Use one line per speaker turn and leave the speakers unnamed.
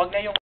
Huwag na yung